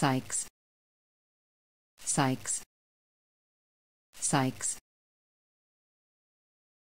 Sykes. Sykes. Sykes.